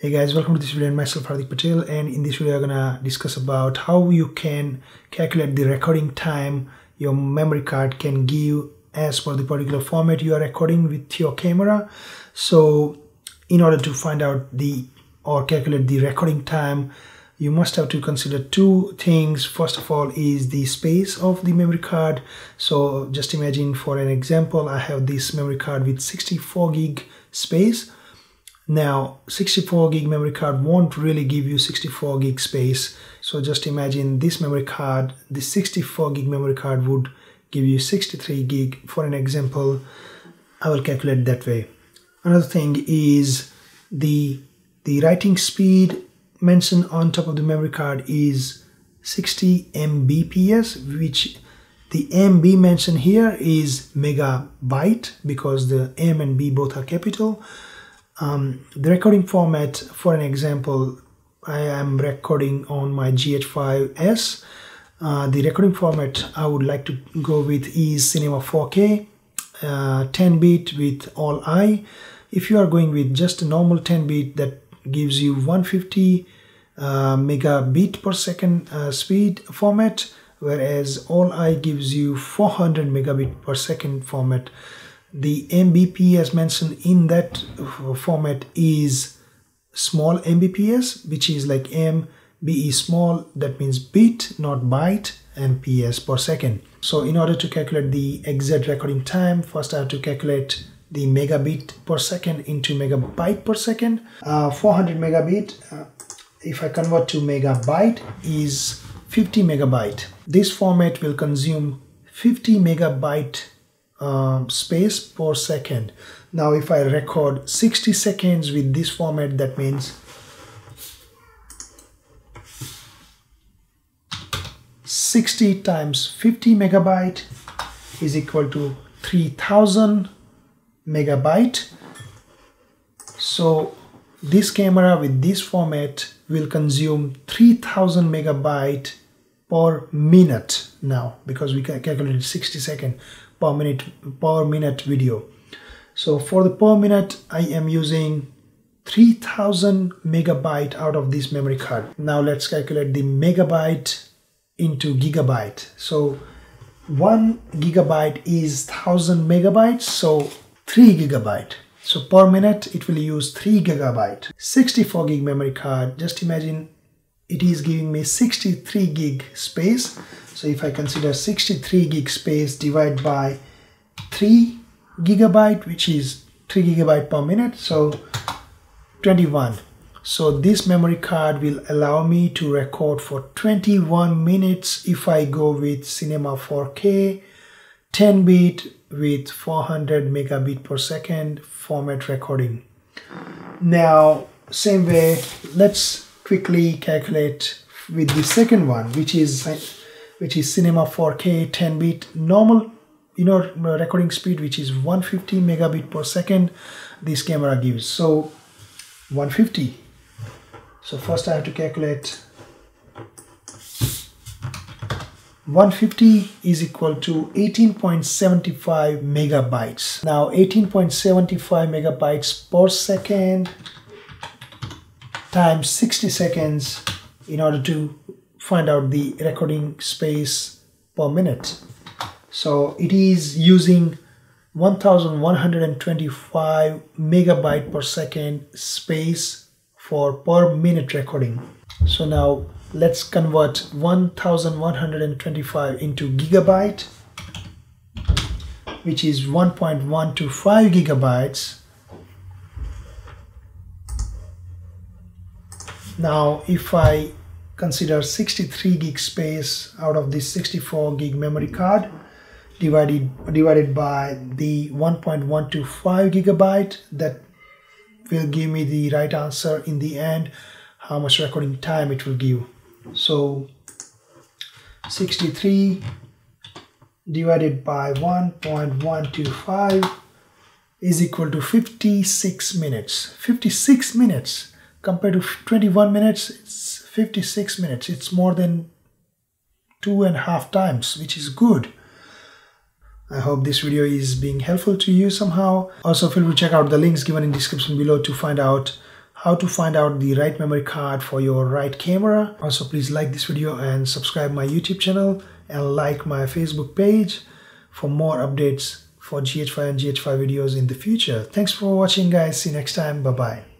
Hey guys, welcome to this video and myself Hardik Patel and in this video I'm gonna discuss about how you can calculate the recording time your memory card can give as per the particular format you are recording with your camera. So in order to find out the or calculate the recording time you must have to consider two things. First of all is the space of the memory card. So just imagine for an example I have this memory card with 64 gig space now 64 gig memory card won't really give you 64 gig space. So just imagine this memory card, the 64 gig memory card would give you 63 gig for an example. I will calculate that way. Another thing is the the writing speed mentioned on top of the memory card is 60 Mbps which the MB mentioned here is megabyte because the M and B both are capital um, the recording format, for an example, I am recording on my GH5S. Uh, the recording format I would like to go with is Cinema 4K, uh, 10 bit with all I. If you are going with just a normal 10 bit that gives you 150 uh, megabit per second uh, speed format, whereas all I gives you 400 megabit per second format the mbp as mentioned in that format is small mbps which is like m b small that means bit not byte and ps per second. So in order to calculate the exact recording time first i have to calculate the megabit per second into megabyte per second. Uh, 400 megabit uh, if i convert to megabyte is 50 megabyte. This format will consume 50 megabyte um, space per second. Now if I record 60 seconds with this format that means Sixty times fifty megabyte is equal to three thousand megabyte. So this camera with this format will consume 3000 megabyte per minute now because we calculated 60 second per minute per minute video. So for the per minute i am using 3000 megabyte out of this memory card. Now let's calculate the megabyte into gigabyte. So one gigabyte is 1000 megabytes so 3 gigabyte. So per minute it will use 3 gigabyte. 64 gig memory card just imagine it is giving me 63 gig space so if I consider 63 gig space divided by 3 gigabyte which is 3 gigabyte per minute so 21 so this memory card will allow me to record for 21 minutes if I go with Cinema 4K 10 bit with 400 megabit per second format recording. Now same way let's quickly calculate with the second one which is which is cinema 4k 10 bit normal you know recording speed which is 150 megabit per second this camera gives. So 150 so first i have to calculate 150 is equal to 18.75 megabytes. Now 18.75 megabytes per second times 60 seconds in order to find out the recording space per minute. So it is using 1125 megabyte per second space for per minute recording. So now let's convert 1125 into gigabyte which is 1.125 gigabytes Now, if I consider 63 gig space out of this 64 gig memory card divided divided by the 1.125 gigabyte. That will give me the right answer in the end how much recording time it will give. So 63 divided by 1.125 is equal to 56 minutes. 56 minutes compared to 21 minutes it's 56 minutes it's more than two and a half times which is good I hope this video is being helpful to you somehow. Also feel free to check out the links given in description below to find out how to find out the right memory card for your right camera. Also, please like this video and subscribe my YouTube channel and like my Facebook page for more updates for GH5 and GH5 videos in the future. Thanks for watching guys. See you next time. Bye-bye.